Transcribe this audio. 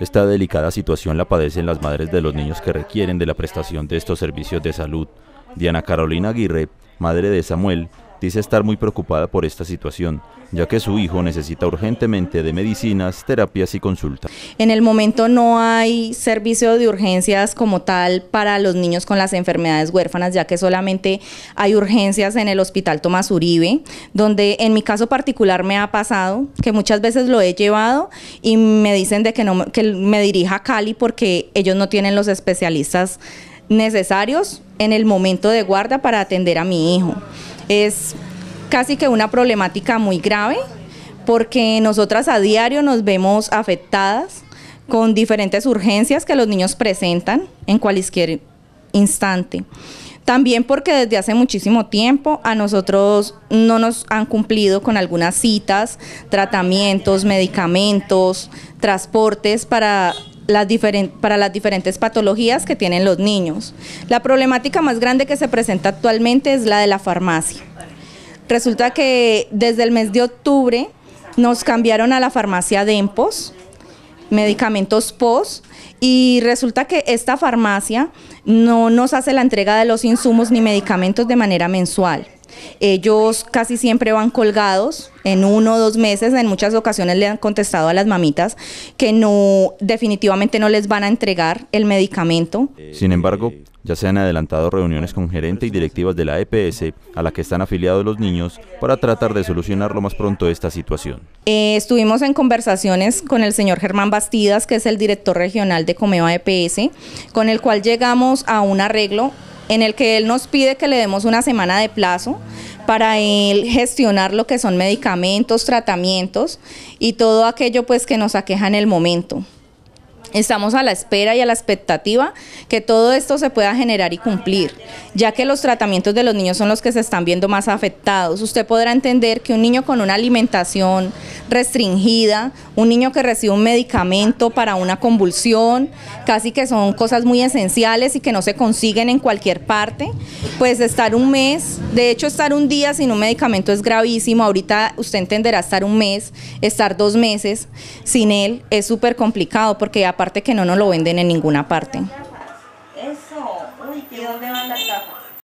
Esta delicada situación la padecen las madres de los niños que requieren de la prestación de estos servicios de salud. Diana Carolina Aguirre, madre de Samuel, dice estar muy preocupada por esta situación, ya que su hijo necesita urgentemente de medicinas, terapias y consultas. En el momento no hay servicio de urgencias como tal para los niños con las enfermedades huérfanas, ya que solamente hay urgencias en el Hospital Tomás Uribe, donde en mi caso particular me ha pasado que muchas veces lo he llevado y me dicen de que, no, que me dirija a Cali porque ellos no tienen los especialistas necesarios en el momento de guarda para atender a mi hijo. Es casi que una problemática muy grave porque nosotras a diario nos vemos afectadas con diferentes urgencias que los niños presentan en cualquier instante. También porque desde hace muchísimo tiempo a nosotros no nos han cumplido con algunas citas, tratamientos, medicamentos, transportes para para las diferentes patologías que tienen los niños. La problemática más grande que se presenta actualmente es la de la farmacia. Resulta que desde el mes de octubre nos cambiaron a la farmacia Dempos, medicamentos POS, y resulta que esta farmacia no nos hace la entrega de los insumos ni medicamentos de manera mensual. Ellos casi siempre van colgados en uno o dos meses, en muchas ocasiones le han contestado a las mamitas que no, definitivamente no les van a entregar el medicamento. Sin embargo, ya se han adelantado reuniones con gerente y directivas de la EPS a la que están afiliados los niños para tratar de solucionar lo más pronto esta situación. Eh, estuvimos en conversaciones con el señor Germán Bastidas, que es el director regional de Comeva EPS, con el cual llegamos a un arreglo en el que él nos pide que le demos una semana de plazo para él gestionar lo que son medicamentos, tratamientos y todo aquello pues que nos aqueja en el momento. Estamos a la espera y a la expectativa que todo esto se pueda generar y cumplir, ya que los tratamientos de los niños son los que se están viendo más afectados. Usted podrá entender que un niño con una alimentación restringida, un niño que recibe un medicamento para una convulsión, casi que son cosas muy esenciales y que no se consiguen en cualquier parte, pues estar un mes, de hecho estar un día sin un medicamento es gravísimo, ahorita usted entenderá estar un mes, estar dos meses sin él es súper complicado porque aparte que no nos lo venden en ninguna parte. Eso, ¿y dónde van las?